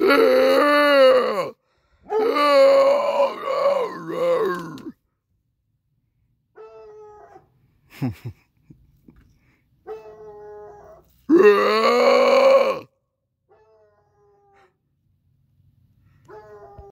Yeah.